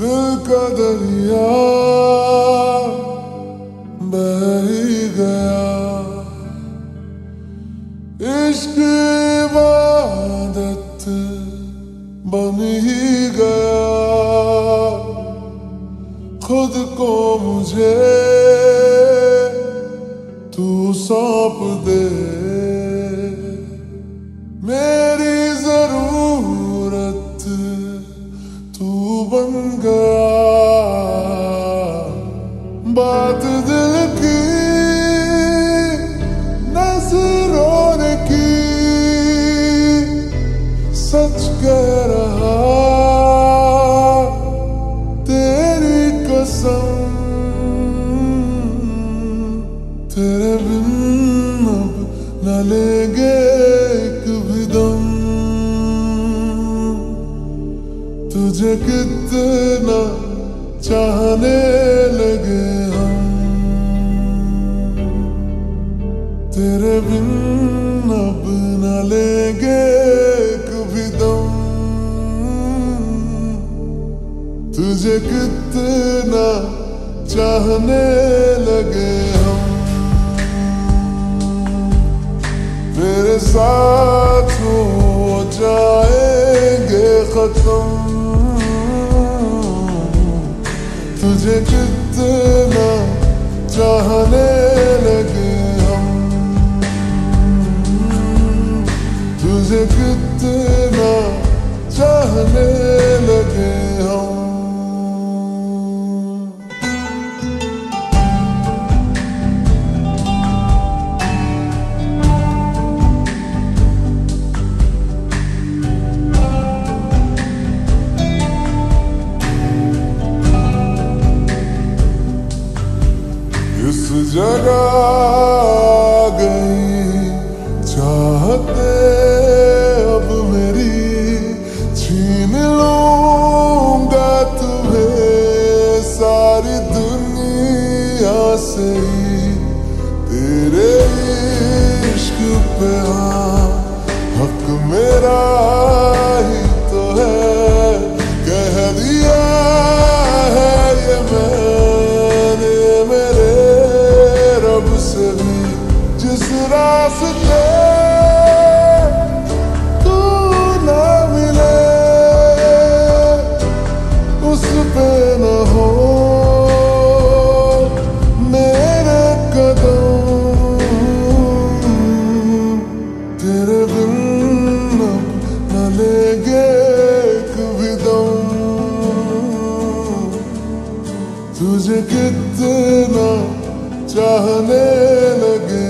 दिल का दरिया की सच कह रहा तेरी कसम। तेरे बिन अब न लेंगे एक भी दम तुझे कितना चाहने लगे हम। तेरे बिन अब न लेंगे एक भी दम। तुझे कितना चाहने लगे हम। तेरे साथ हो जाएँगे खत्म। तुझे कितना चाहने इस गई, चाहते अब मेरी छीन लूँगा तुम्हें सारी दुनिया से तेरे इश्क हाँ हक मेरा जिस रास्ते तू ना मिले, उस पे न हो मेरे कदम। तेरे बिन न लेंगे तुझे कितना चाहने लगे